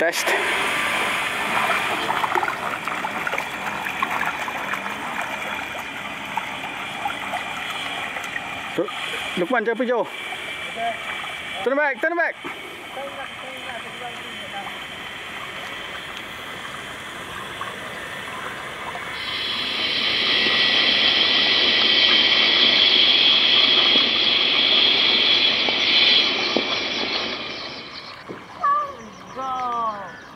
Test. Lukman, jangan pergi jauh. Turn back, turn back. ball.